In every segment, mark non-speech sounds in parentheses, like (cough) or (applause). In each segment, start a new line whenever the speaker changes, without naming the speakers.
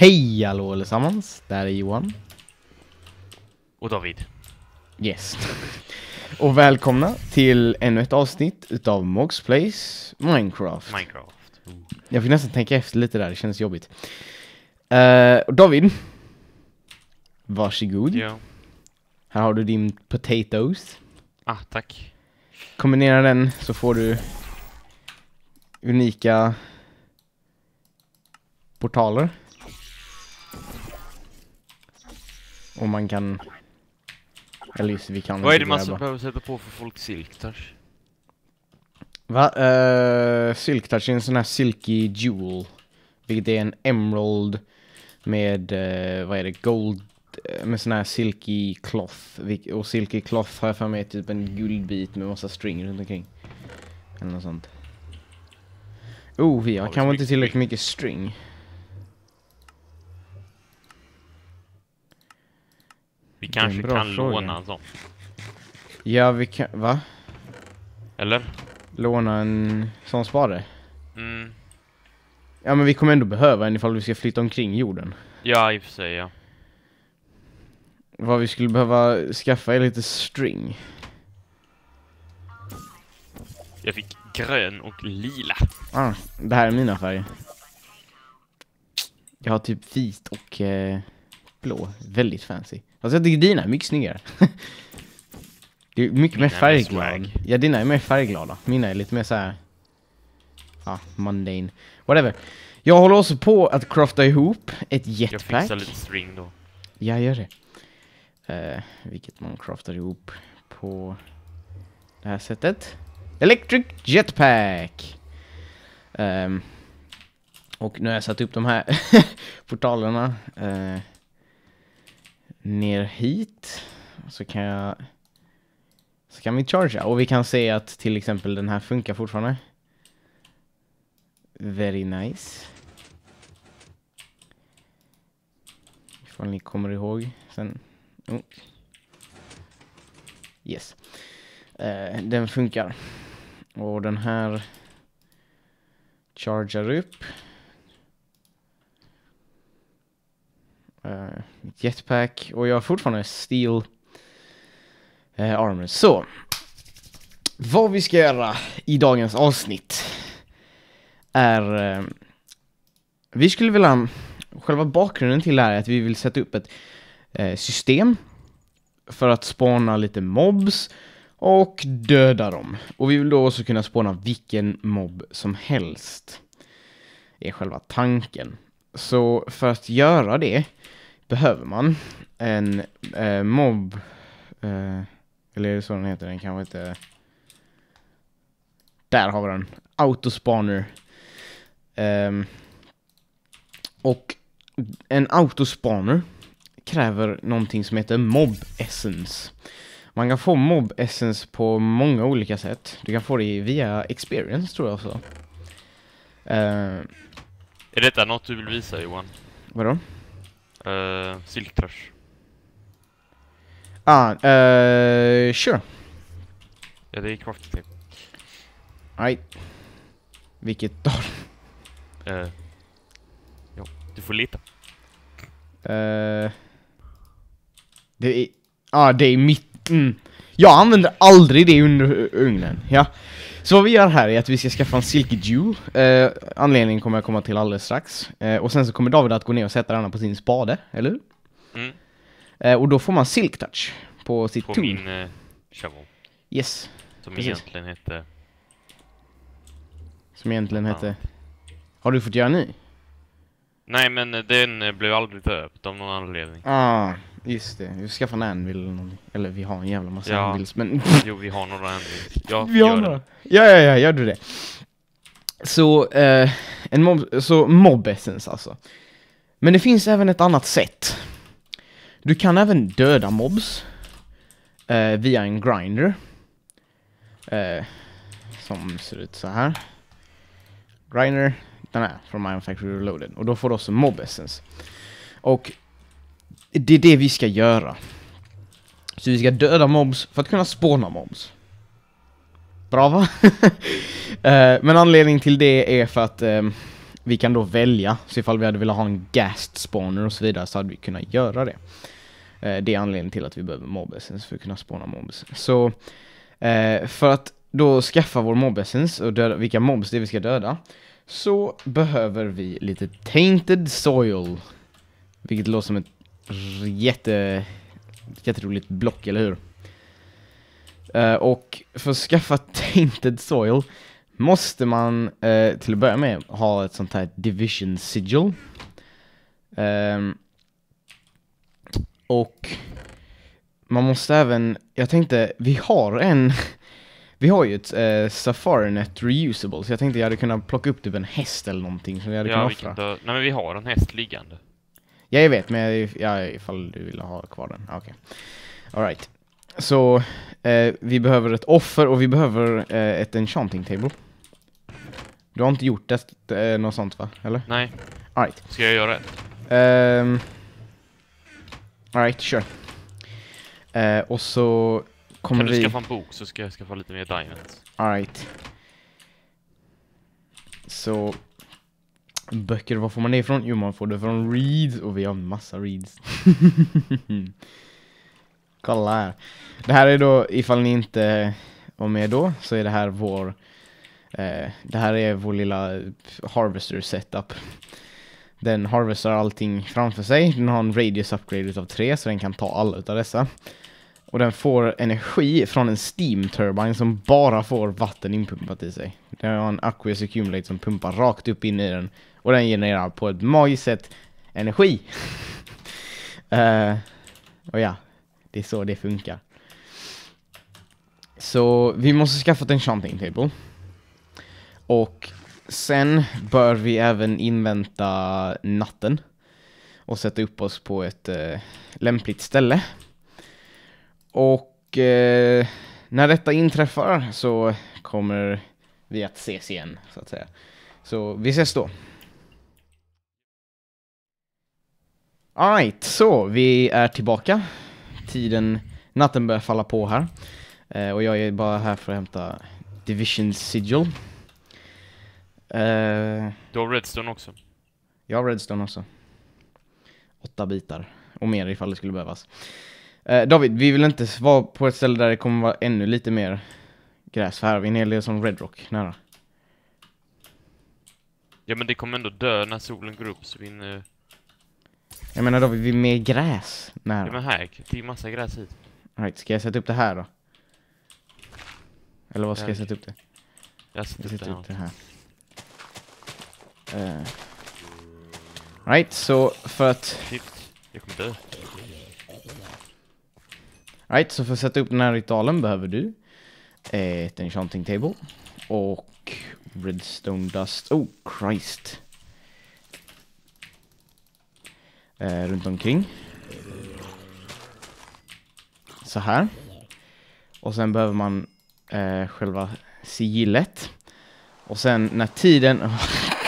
Hej hallå allesammans, där är Johan.
Och David.
Yes. Och välkomna till ännu ett avsnitt utav Mogs Place Minecraft.
Minecraft. Oh.
Jag fick nästan tänka efter lite där, det känns jobbigt. Uh, David. Varsågod.
Ja.
Här har du din potatoes.
Ah, tack.
Kombinera den så får du unika portaler. Och man kan... Eller just vi kan
Vad är det man behöver sätta på för folk silktouch?
Va? Uh, Silktouch är en sån här silky jewel. Vilket är en emerald med, eh, vad är det, gold, eh, med sån här silky cloth. Och silky cloth har jag för mig är typ en guldbit med massa string runt omkring. Eller något sånt. Oh, vi har kanske inte tillräckligt mycket string.
Vi kanske kan
fråga.
låna sån.
Ja, vi kan, va?
Eller?
Låna en sån spade?
Mm.
Ja, men vi kommer ändå behöva en ifall vi ska flytta omkring jorden.
Ja, i och för sig ja.
Vad vi skulle behöva skaffa är lite string.
Jag fick grön och lila.
Ah, det här är mina färger. Jag har typ vit och eh, blå. Väldigt fancy. Fast jag tycker dina är mycket snyggare. (laughs) det är mycket mer färgglada.
swag.
Ja, dina är mer färgglada. Mina är lite mer så här. Ja, mundane. Whatever. Jag håller också på att crafta ihop ett
Jag
jetpack.
fixar lite string då.
Ja, gör det. Eh, vilket man craftar ihop på det här sättet. Electric Jetpack! Ehm, och nu har jag satt upp de här (laughs) portalerna eh, ner hit. Så kan jag så kan vi chargea. Och vi kan se att till exempel den här funkar fortfarande. Very nice. Ifall ni kommer ihåg sen. Oh. Yes. Eh, den funkar. Och den här chargar upp. Uh, jetpack. Och jag har fortfarande steel uh, armor. Så. Vad vi ska göra i dagens avsnitt är Uh, vi skulle vilja själva bakgrunden till det här är att vi vill sätta upp ett uh, system för att spana lite mobs och döda dem. Och vi vill då också kunna spåna vilken mobb som helst. är själva tanken. Så för att göra det behöver man en eh, mobb, eh, eller är det så den heter? Den kanske inte... Där har vi den. Autospawner. Ehm, och en autospawner kräver någonting som heter mob essence. Man kan få mob essence på många olika sätt. Du kan få det via experience tror jag också. Uh,
Är detta något du vill visa Johan?
vadå?
Uh, silktouch.
Ah, uh, sure.
Ja, det är crafting tape.
Nej. Vilket dag?
Uh, jo, du får lita.
Uh, det är... Ja, ah, det är mitt... Mm. Jag använder aldrig det under ugnen, ja. Så vad vi gör här är att vi ska skaffa en Silky Dew. Uh, anledningen kommer jag komma till alldeles strax. Eh, och sen så kommer David att gå ner och sätta den på sin spade, eller hur?
Mm.
Eh, och då får man Silk Touch på sitt
På min uh, shovel.
Yes.
Som
Precis.
egentligen hette...
Som egentligen
Ja.
hette... Har du fått göra ny?
Nej, men eh, den eh, blev aldrig döpt av någon anledning.
Ah, just det. Vi skaffar en anvil eller någonting. Eller vi har en jävla massa
Ja.
anvils, men... (laughs)
Jo, vi har några ändringar. Ja,
Vi har några.
det.
Ja, ja, ja, gör du det. Så, eh, en mob, så mob essence alltså. Men det finns även ett annat sätt. Du kan även döda mobs eh, via en grinder. Eh, som ser ut så här. Grinder, den här från Iron Factory Reloaded. Och då får du också mob essence. Och det är det vi ska göra. Så vi ska döda mobs för att kunna spåna mobs. Bra va? (laughs) Eh, men anledningen till det är för att eh, vi kan då välja, så ifall vi hade velat ha en gast spawner och så vidare så hade vi kunnat göra det. Eh, det är anledningen till att vi behöver mob essence för att kunna spåna mobs. Så för att då skaffa vår mob essence och döda vilka mobs det är vi ska döda så behöver vi lite tainted soil. Vilket låter som ett jätte, jätteroligt block, eller hur? Eh, och för att skaffa (laughs) tainted soil måste man eh, till att börja med ha ett sånt här division sigil. Ehm, och man måste även, jag tänkte, vi har en, (laughs) vi har ju ett eh, Safarinet reusable, så jag tänkte jag hade kunnat plocka upp typ en häst eller någonting som vi hade
Ja,
kunnat
vi
offra.
kan dö- Nej men vi har en häst liggande.
Ja, jag vet, men jag, ja, ifall du vill ha kvar den. Okej. Alright. Så, eh, vi behöver ett offer och vi behöver eh, ett enchanting table. Du har inte gjort det, eh, något sånt va? Eller?
Nej,
Alright.
ska jag göra ett?
Um, Alright, sure. Eh, och så kommer
Kan du
vi...
skaffa en bok så ska jag skaffa lite mer diamonds.
Alright. Så... Böcker, var får man det ifrån? Jo, man får det från reads och vi har massa reads. (laughs) Kolla här. Det här är då, ifall ni inte var med då, så är det här vår... Eh, det här är vår lilla harvester setup. Den harvestar allting framför sig. Den har en radius upgrade utav 3 så den kan ta alla utav dessa. Och den får energi från en steam turbine som bara får vatten inpumpat i sig. Den har en aqueous accumulate som pumpar rakt upp in i den. Och den genererar på ett magiskt sätt energi. uh, (laughs) och ja, det är så det funkar. Så vi måste skaffa ett enchanting table. Och sen bör vi även invänta natten. Och sätta upp oss på ett uh, lämpligt ställe. Och eh, när detta inträffar så kommer vi att ses igen, så att säga. Så vi ses då. Alright, så vi är tillbaka. Tiden, natten börjar falla på här. Eh, och jag är bara här för att hämta Division Sigil. Eh,
Du har redstone också.
jag har Redstone också. Åtta bitar. Och mer ifall det skulle behövas. Eh, David, vi vill inte vara på ett ställe där det kommer vara ännu lite mer gräs. För här har vi en hel del som Red Rock nära.
Ja men det kommer ändå dö när solen går upp så vi hinner...
Jag menar David, vi är med gräs nära.
Ja men här, det är massa gräs hit.
Right, ska jag sätta upp det här då? Eller vad ska
Ja,
jag sätta upp det?
Jag sätter
Jag sätter
här.
upp det här. Eh. Right, så för att
Shit, jag kommer dö.
Right, så för att sätta upp den här ritualen behöver du ett enchanting table och redstone dust. Oh, Christ. Eh, runt omkring. Så här. Och sen behöver man eh, själva sigillet. Och sen när tiden...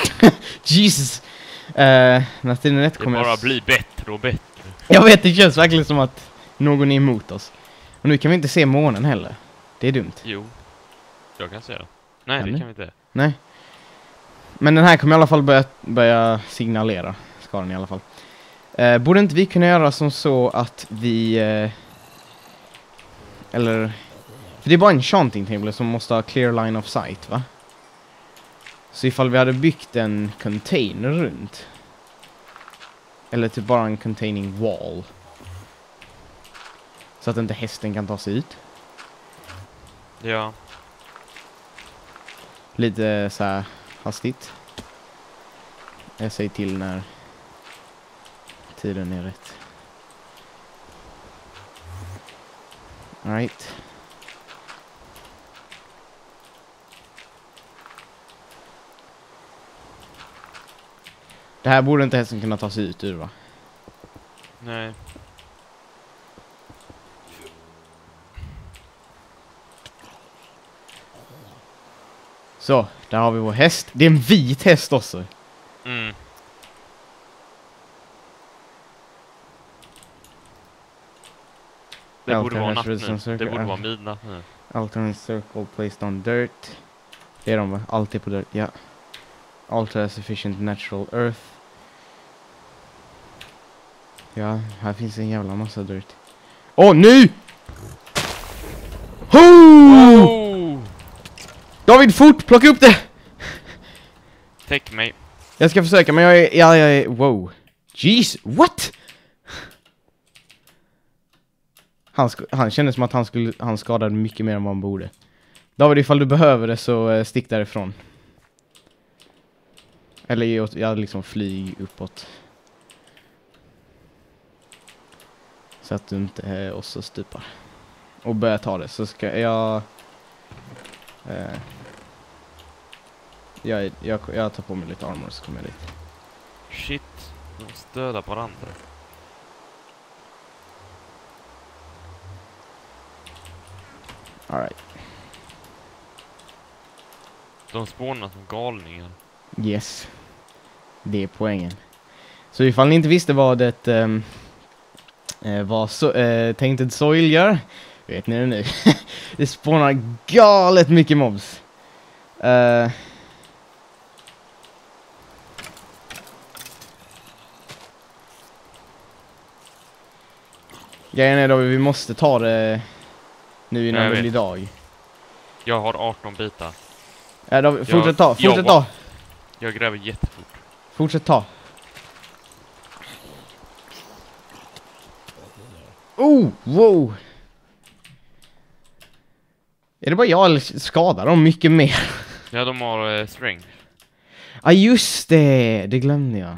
(laughs) Jesus! Eh, när tiden är rätt
Det
kommer jag...
bara
s-
blir bättre och bättre.
jag vet, det känns verkligen som att någon är emot oss. Och nu kan vi inte se månen heller. Det är dumt.
Jo. Jag kan säga det. Nej,
Kan
det
du?
kan vi inte.
Nej. Men den här kommer i alla fall börja, börja signalera. Ska den i alla fall. Eh, borde inte vi kunna göra som så att vi... Eh, eller... För det är bara en chanting table som måste ha clear line of sight, va? Så ifall vi hade byggt en container runt. Eller typ bara en containing wall. Så att inte hästen kan ta sig ut.
Ja.
Lite så här hastigt. Jag säger till när tiden är rätt. Alright. Det här borde inte hästen kunna ta sig ut ur va?
Nej.
Så, där har vi vår häst. Det är en vit häst också.
Mm. Det borde vara natt nu. Det borde vara midnatt nu.
Alternate circle placed on dirt. Det är de va? Alltid på dirt, ja. Ultra sufficient natural earth. Ja, här finns en jävla massa dirt. Åh, nu! Ho!
Oh!
David, fort! Plocka upp det!
Täck mig.
Jag ska försöka, men jag är... Ja, jag är... Wow. Jeez, what? Han, han kände som att han, skulle, han skadade mycket mer än vad han borde. David, ifall du behöver det så eh, stick därifrån. Eller ge åt, ja, liksom flyg uppåt. Så att du inte eh, också stupar. Och börja ta det, så ska jag... Eh, jag, jag, jag tar på mig lite armor så kommer jag dit.
Shit. De stöder på varandra.
Alright.
De spånar som galningar.
Yes. Det är poängen. Så ifall ni inte visste vad ett um, eh, vad so eh, Tainted Soil gör, vet ni det nu. (laughs) det spånar galet mycket mobs. Eh, Grejen är då vi måste ta det nu innan
Jag
det blir dag.
Jag har 18 bitar.
Ja, då, fortsätt ta,
jag
fortsätt
var-
ta,
Jag gräver jättefort.
fortsätt ta. Oh, wow! Är det bara jag eller skadar de mycket mer?
Ja, de har eh, strength.
Ja ah, just det, det glömde jag.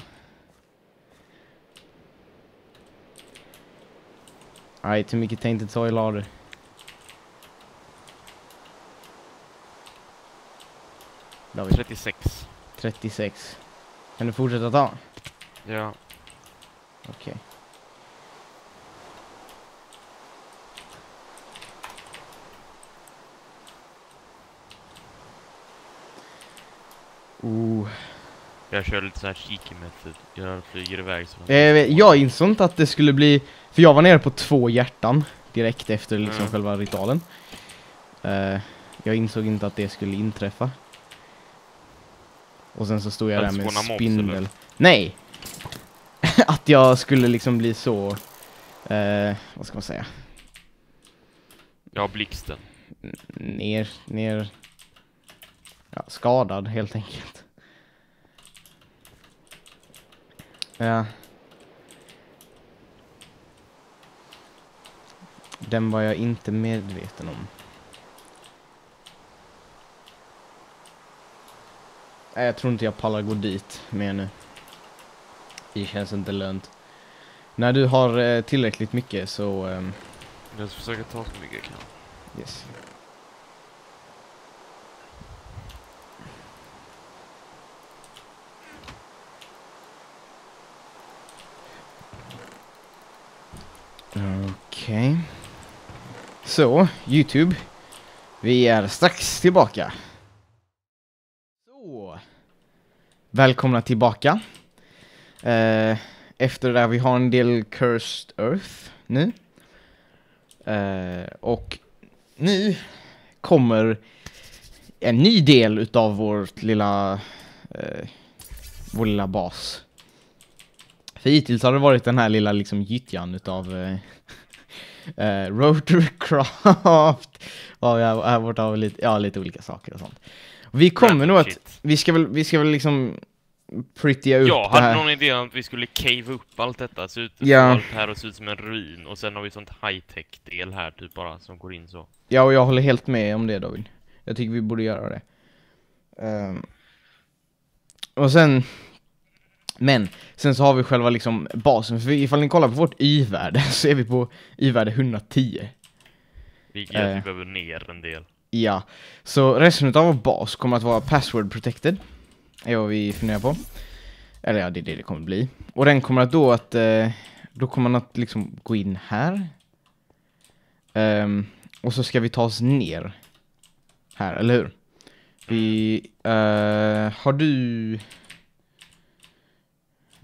Alright, hur mycket Tainted Soil har du? David,
36.
36. Kan du fortsätta ta?
Ja.
Okej. Oh.
Jag kör lite så här cheeky method. Jag flyger iväg så.
Eh, jag insåg inte att det skulle bli... För jag var nere på två hjärtan direkt efter liksom
Mm.
själva ritualen. Eh, jag insåg inte att det skulle inträffa. Och sen så stod jag
Att
där med
mobs,
spindel.
eller?
Nej! (laughs) att jag skulle liksom bli så... Eh, vad ska man säga?
Ja, blixten.
ner, ner, ja, skadad helt enkelt. Ja. Den var jag inte medveten om. Nej, jag tror inte jag pallar gå dit mer nu. Det känns inte lönt. När du har eh, tillräckligt mycket så, ehm,
Jag ska försöka ta så mycket jag kan.
yes. Okej. Så, Youtube. Vi är strax tillbaka. Så. Välkomna tillbaka. Eh, efter det där vi har en del Cursed Earth nu. Eh, och nu kommer en ny del utav vårt lilla, eh, vår lilla bas. För hittills har det varit den här lilla liksom gyttjan utav eh, (laughs) eh, Rotorcraft. Ja, har, här borta har vi lite, ja, lite olika saker och sånt. Vi kommer nog att, vi ska väl, vi ska väl liksom prettya upp
Jag hade
här.
någon idé om att vi skulle cave upp allt detta, se ut
Ja.
allt här och se ut som en ruin. Och sen har vi sånt high-tech del här typ bara som går in så.
Ja, och jag håller helt med om det David. Jag tycker vi borde göra det. Ehm, och sen... Men, sen så har vi själva liksom basen. För ifall ni kollar på vårt y-värde (laughs) så är vi på y-värde 110.
Vilket gör att vi
Eh.
behöver ner en del.
Ja, så resten av vår bas kommer att vara password protected. är vad vi funderar på. Eller ja, det är det det kommer bli. Och den kommer att då att, eh, då kommer man att liksom gå in här. Ehm, och så ska vi ta oss ner. Här, eller hur? Vi, eh, har du...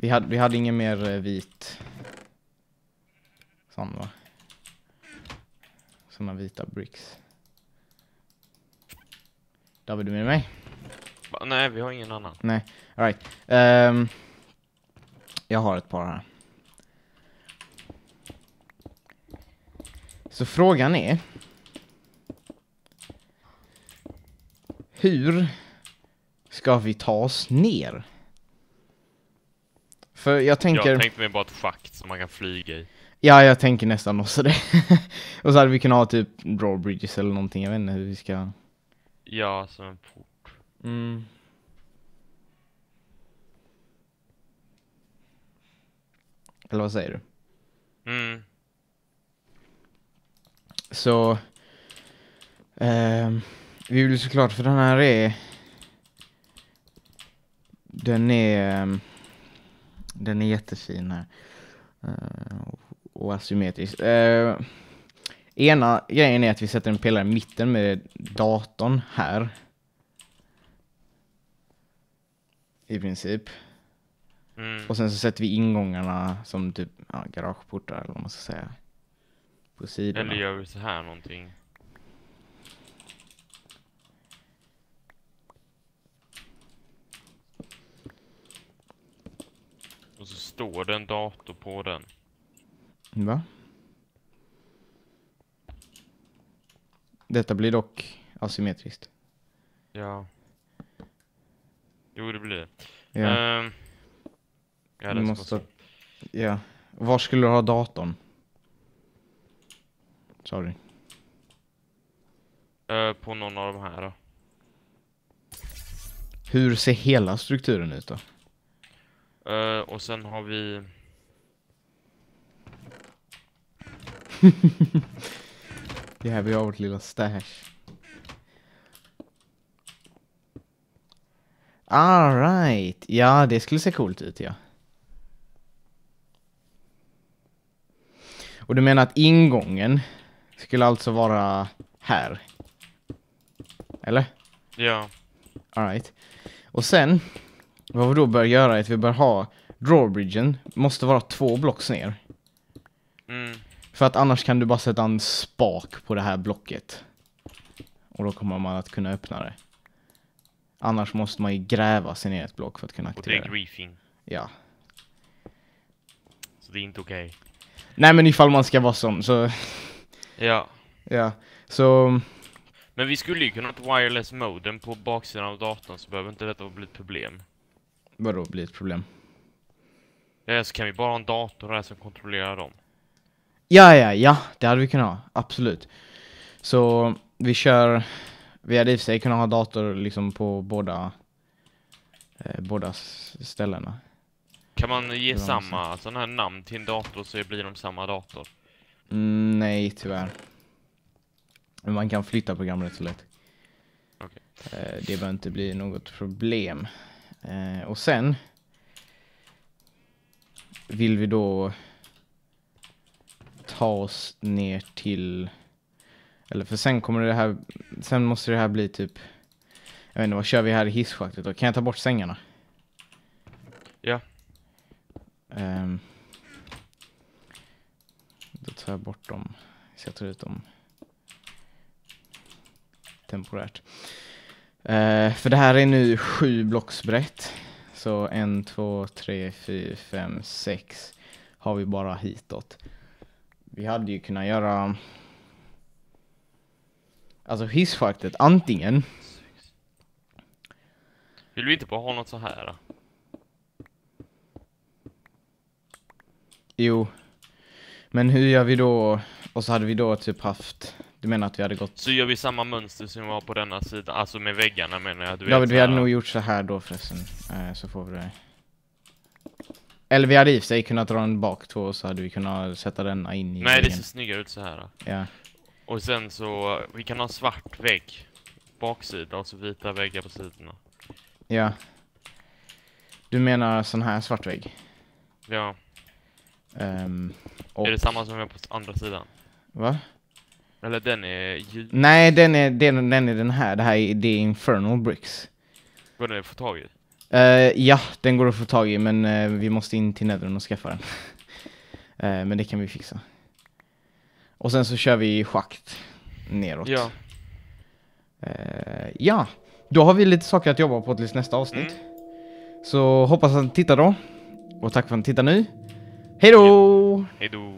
Vi hade, vi hade ingen mer eh, vit... Sån va? Såna vita bricks. David, du med mig?
Va? Nej, vi har ingen annan.
Nej, alright. Ehm, jag har ett par här. Så frågan är... Hur ska vi ta oss ner? För jag tänker...
Jag tänkte mig bara ett schakt som man kan flyga i.
Ja, jag tänker nästan också det. (laughs) Och så hade vi kunnat ha typ drawbridges eller någonting, jag vet inte hur vi ska...
Ja, som en port.
Mm. Eller vad säger du?
Mm.
Så... ehm, vi vill såklart, för den här är... Den är... Den är jättefin här. Eh, och asymmetrisk. Eh, ena grejen är att vi sätter en pelare i mitten med datorn här. I princip.
Mm.
Och sen så sätter vi ingångarna som typ ja, garageportar eller vad man ska säga. På sidorna.
Eller gör vi så här någonting? Och så står det en dator på den.
Va? Detta blir dock asymmetriskt.
Ja. Jo, det blir det.
Ja,
Ehm, ja, det
måste...
måste...
Ja. Var skulle du ha datorn? Sorry.
Uh, på någon av de här då.
Hur ser hela strukturen ut då?
Eh, och sen har vi... (laughs)
Det här vi har vårt lilla stash. Alright, ja det skulle se coolt ut ja. Och du menar att ingången skulle alltså vara här? Eller?
Ja.
Alright. Och sen, vad vi då bör göra är att vi bör ha drawbridgen, måste vara två blocks ner.
Mm.
För att annars kan du bara sätta en spak på det här blocket. Och då kommer man att kunna öppna det. Annars måste man ju gräva sig ner ett block för att kunna
Och det
aktivera
är
det.
griefing.
Ja.
Så det är inte okej.
Nej men ifall man ska vara sån så,
Ja.
ja. Så,
Men vi skulle ju kunna ha ett wireless modem på baksidan av datorn så behöver inte detta bli ett problem.
Vadå blir ett problem?
Eller så kan vi bara ha en dator här som kontrollerar dem.
Ja, ja, ja, det hade vi kunnat ha. Absolut. Så vi kör, vi hade i och för sig kunnat ha dator liksom på båda, eh, båda ställena.
Kan man ge samma sådana här namn till en dator så blir de samma dator?
Mm, nej, tyvärr. Men man kan flytta program rätt så lätt.
Okej.
Eh, det behöver inte bli något problem. Eh, och sen vill vi då ta oss ner till, eller för sen kommer det här, sen måste det här bli typ, jag vet inte, vad kör vi här i hisschaktet då? Kan jag ta bort sängarna?
Ja.
Ehm, då tar jag bort dem, sätter ut dem temporärt. Eh, för det här är nu sju blocks brett. Så en, två, tre, fyra, fem, sex har vi bara hitåt. Vi hade ju kunnat göra Alltså hisschaktet antingen
Vill vi inte bara ha något så här? Då?
Jo Men hur gör vi då Och så hade vi då typ haft Du menar att vi hade gått
Så gör vi samma mönster som var på denna sidan, alltså med väggarna menar jag. Du vet,
David
så
vi hade
här.
nog gjort så här då förresten eh, Så får vi det Eller vi hade i sig kunnat dra en bak två Så hade vi kunnat sätta denna in i
Nej, det
väggen.
ser snyggare ut så här. Då.
Ja
Och sen så, vi kan ha svart vägg. Baksida och så vita väggar på sidorna.
Ja Du menar sån här svart vägg?
Ja,
Ehm, och,
är det samma som vi har på andra sidan?
Va?
Eller den är ljus...
Nej den är, den, den är den här, det här är, det är Infernal Bricks
Går den att få tag i?
Eh, ja, den går att få tag i men eh, vi måste in till Nedren och skaffa den. (laughs) Eh, men det kan vi fixa. Och sen så kör vi schakt neråt.
Ja.
Ja, Då har vi lite saker att jobba på tills nästa avsnitt. Så hoppas att ni tittar då. Och tack för att ni tittar nu. Hej då!
Hej då!